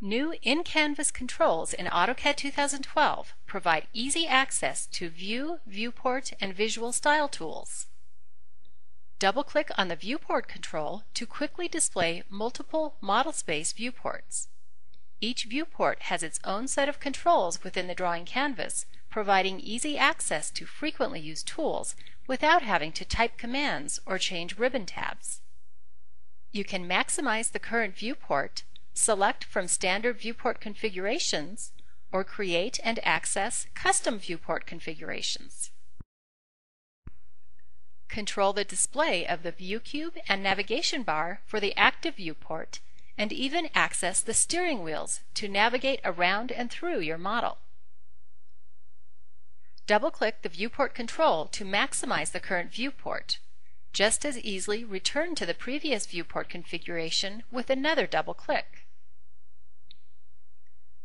New in-canvas controls in AutoCAD 2012 provide easy access to View, Viewport, and Visual Style tools. Double-click on the Viewport control to quickly display multiple model space viewports. Each viewport has its own set of controls within the drawing canvas, providing easy access to frequently used tools without having to type commands or change ribbon tabs. You can maximize the current viewport, select from standard viewport configurations, or create and access custom viewport configurations. Control the display of the view cube and navigation bar for the active viewport and even access the steering wheels to navigate around and through your model. Double-click the viewport control to maximize the current viewport. Just as easily return to the previous viewport configuration with another double-click.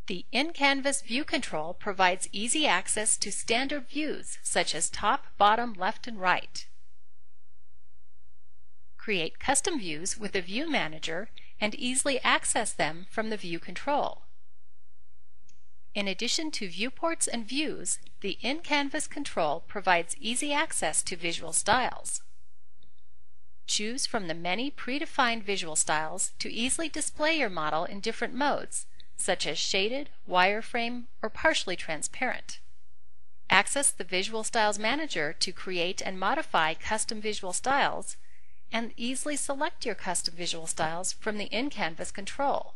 The In-Canvas View control provides easy access to standard views such as top, bottom, left, and right. Create custom views with the View Manager and easily access them from the View control. In addition to viewports and views, the in-canvas control provides easy access to visual styles. Choose from the many predefined visual styles to easily display your model in different modes, such as shaded, wireframe, or partially transparent. Access the Visual Styles Manager to create and modify custom visual styles, and easily select your custom visual styles from the in-canvas control.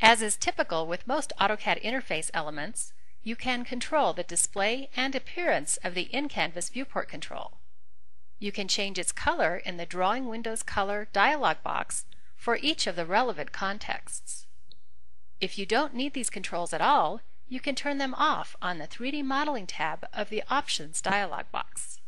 As is typical with most AutoCAD interface elements, you can control the display and appearance of the in-canvas viewport control. You can change its color in the Drawing Windows Color dialog box for each of the relevant contexts. If you don't need these controls at all, you can turn them off on the 3D Modeling tab of the Options dialog box.